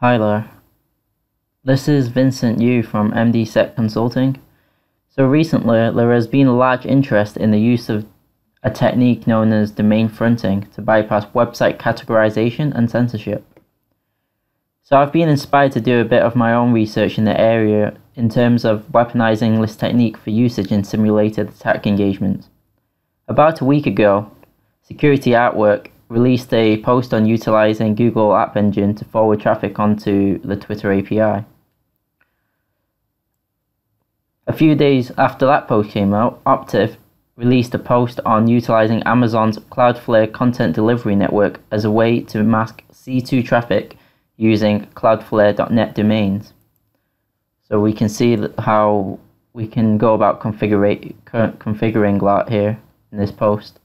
Hi there. This is Vincent Yu from MDSec Consulting. So recently, there has been a large interest in the use of a technique known as domain fronting to bypass website categorization and censorship. So I've been inspired to do a bit of my own research in the area in terms of weaponizing this technique for usage in simulated attack engagements. About a week ago, Security Artwork released a post on utilizing Google App Engine to forward traffic onto the Twitter API. A few days after that post came out, Optiv released a post on utilizing Amazon's Cloudflare content delivery network as a way to mask C2 traffic using cloudflare.net domains. So we can see how we can go about configuring configuring that here in this post.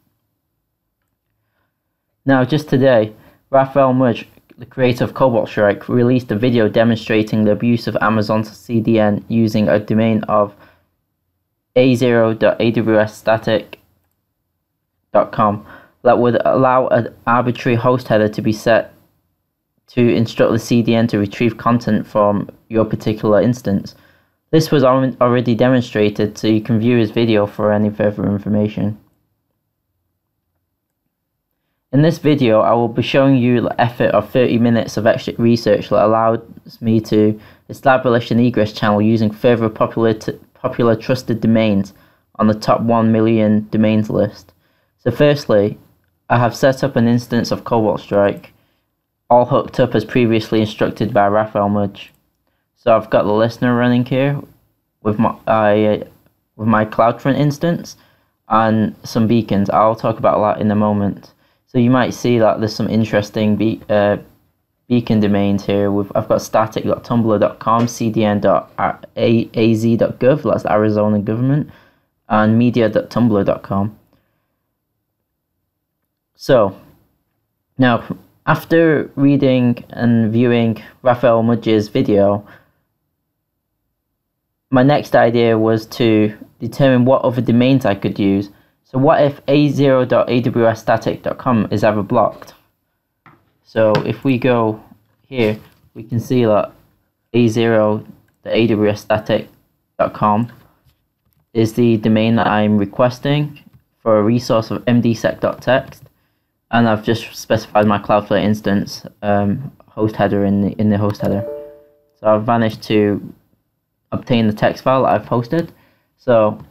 Now, just today, Raphael Mudge, the creator of Cobalt Strike, released a video demonstrating the abuse of Amazon's CDN using a domain of a0.awsstatic.com that would allow an arbitrary host header to be set to instruct the CDN to retrieve content from your particular instance. This was already demonstrated, so you can view his video for any further information. In this video, I will be showing you the effort of 30 minutes of extra research that allowed me to establish an egress channel using further popular, popular trusted domains on the top 1 million domains list. So firstly, I have set up an instance of Cobalt Strike, all hooked up as previously instructed by Raphael Mudge. So I've got the listener running here with my, uh, with my CloudFront instance and some beacons. I'll talk about that in a moment. So you might see that there's some interesting be uh, beacon domains here. With I've got static.tumblr.com, cdn.az.gov, that's the Arizona government, and media.tumblr.com. So, now, after reading and viewing Raphael Mudge's video, my next idea was to determine what other domains I could use so what if a0.awsstatic.com is ever blocked? So if we go here, we can see that a0.awsstatic.com is the domain that I'm requesting for a resource of mdsec.txt and I've just specified my Cloudflare instance um, host header in the, in the host header. So I've managed to obtain the text file that I've posted. So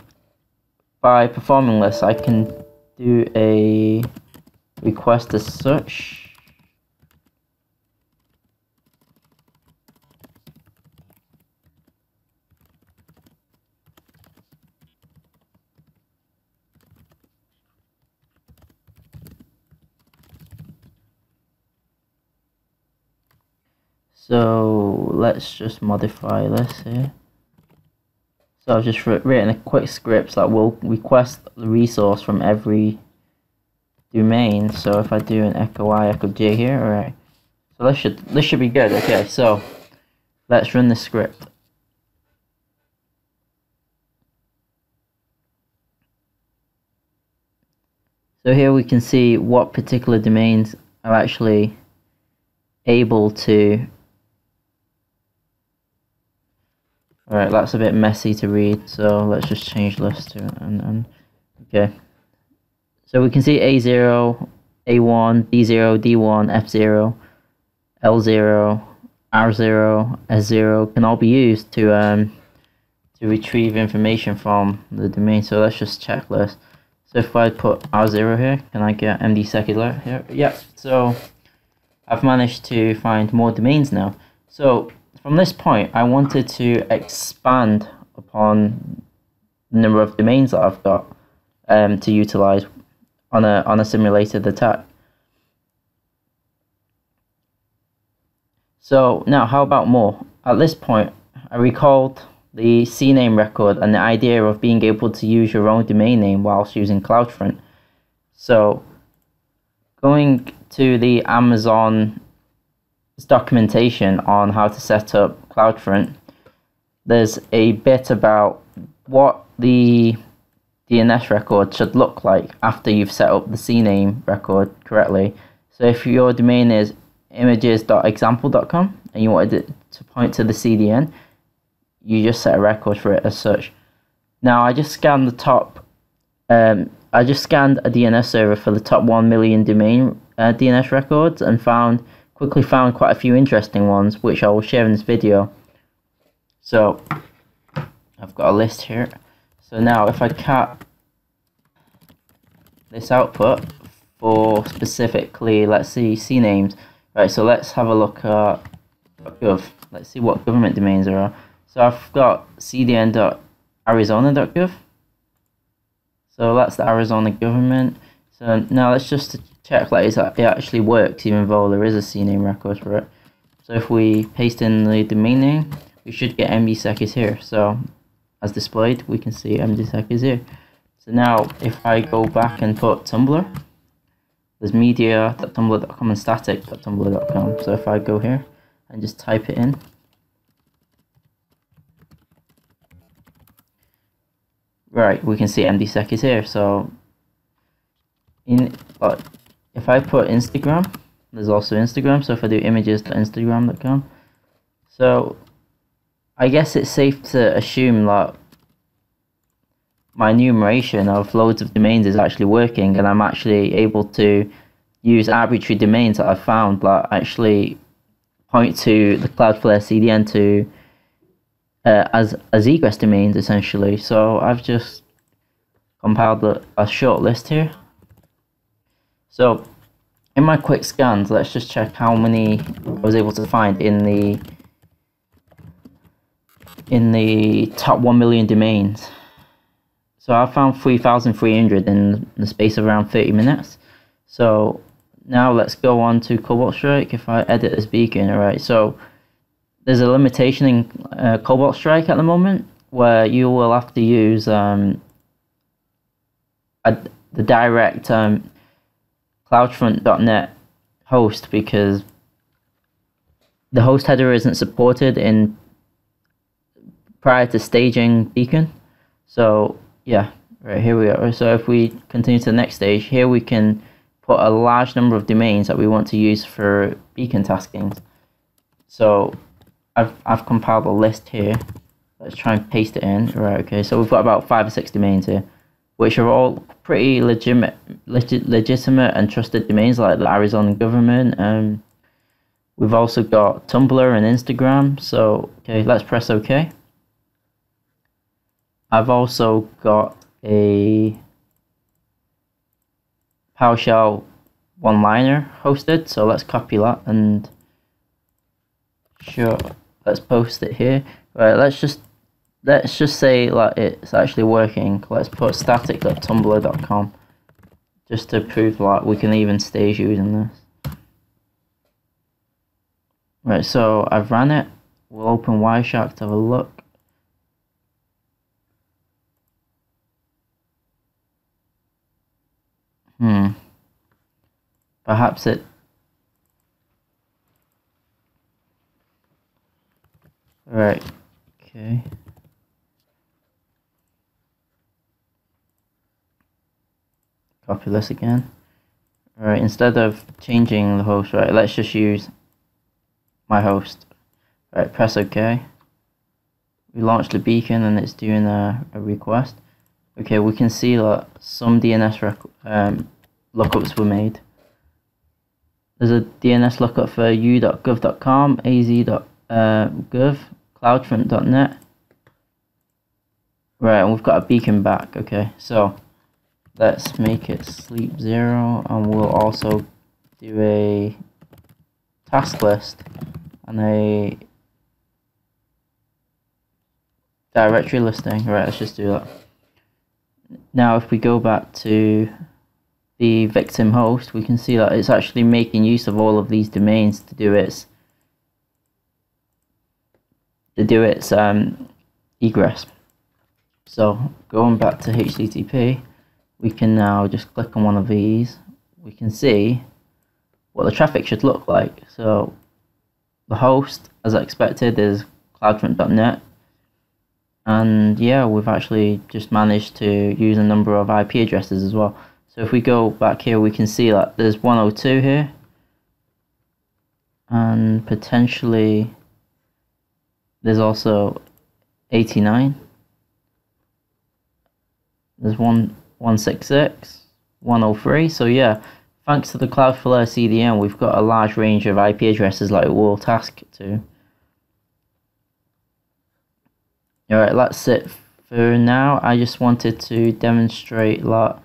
by performing this, I can do a request as such. So let's just modify this here. So I've just written a quick script that will request the resource from every domain. So if I do an echo i echo j here, alright. So this should this should be good. Okay, so let's run the script. So here we can see what particular domains are actually able to Alright, that's a bit messy to read, so let's just change this to and, and okay. So we can see A0, A1, D0, D1, F0, L0, R0, S0 can all be used to um to retrieve information from the domain. So let's just check this. So if I put R0 here, can I get MD alert here? Yep. So I've managed to find more domains now. So from this point, I wanted to expand upon the number of domains that I've got um, to utilize on a on a simulated attack. So now, how about more? At this point, I recalled the CNAME record and the idea of being able to use your own domain name whilst using CloudFront. So, going to the Amazon documentation on how to set up CloudFront, there's a bit about what the DNS record should look like after you've set up the CNAME record correctly. So if your domain is images.example.com, and you wanted it to point to the CDN, you just set a record for it as such. Now I just scanned the top. Um, I just scanned a DNS server for the top one million domain uh, DNS records and found quickly found quite a few interesting ones, which I will share in this video. So I've got a list here. So now if I cut this output for specifically, let's see, C names. Right, so let's have a look at gov. Let's see what government domains there are. So I've got cdn.arizona.gov. So that's the Arizona government. So now let's just check that it actually works even though there is a CNAME record for it. So if we paste in the domain name, we should get mdsec is here. So as displayed, we can see mdsec is here. So now if I go back and put Tumblr, there's media.tumblr.com and static.tumblr.com. So if I go here and just type it in, right, we can see mdsec is here. So in uh, if I put Instagram, there's also Instagram. So if I do images.instagram.com, so I guess it's safe to assume that my enumeration of loads of domains is actually working and I'm actually able to use arbitrary domains that I've found that actually point to the Cloudflare CDN to uh, as as egress domains essentially. So I've just compiled a, a short list here. So in my quick scans, let's just check how many I was able to find in the in the top 1 million domains. So I found 3,300 in the space of around 30 minutes. So now let's go on to Cobalt Strike. If I edit this beacon, alright, so there's a limitation in uh, Cobalt Strike at the moment where you will have to use um, a, the direct um, CloudFront.net host because the host header isn't supported in prior to staging beacon. So yeah, right here we are. So if we continue to the next stage, here we can put a large number of domains that we want to use for beacon tasking. So I've, I've compiled a list here. Let's try and paste it in. Right, okay, so we've got about five or six domains here, which are all pretty legitimate, legit, legitimate and trusted domains like the Arizona government. Um, we've also got Tumblr and Instagram. So, okay, let's press OK. I've also got a PowerShell one-liner hosted, so let's copy that and sure, let's post it here. Right, let's just let's just say that it's actually working. Let's put static.tumblr.com just to prove that we can even stage using this. Right, so I've ran it. We'll open Wireshark to have a look. Hmm. Perhaps it... Right. Okay. This again. Alright, instead of changing the host, right, let's just use my host. Right, press OK. We launch the beacon and it's doing a, a request. Okay, we can see that some DNS um, lookups were made. There's a DNS lookup for u.gov.com, az.gov, uh, cloudfront.net. Right, and we've got a beacon back. Okay, so let's make it sleep zero, and we'll also do a task list and a directory listing. Right, let's just do that. Now if we go back to the victim host, we can see that it's actually making use of all of these domains to do its to do its um, egress. So going back to HTTP, we can now just click on one of these. We can see what the traffic should look like. So the host, as expected, is cloudfront.net and yeah we've actually just managed to use a number of IP addresses as well so if we go back here we can see that there's 102 here and potentially there's also 89 there's one 166 103 so yeah thanks to the cloudflare cdn we've got a large range of ip addresses like we'll task to. Alright that's it for now. I just wanted to demonstrate that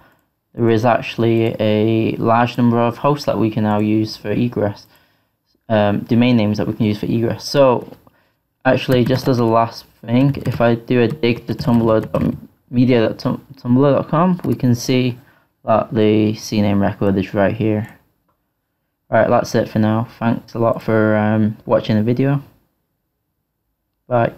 there is actually a large number of hosts that we can now use for egress um, domain names that we can use for egress. So actually just as a last thing, if I do a dig to tumblr.media.tumblr.com, we can see that the CNAME record is right here. Right, that's it for now. Thanks a lot for um, watching the video. Bye.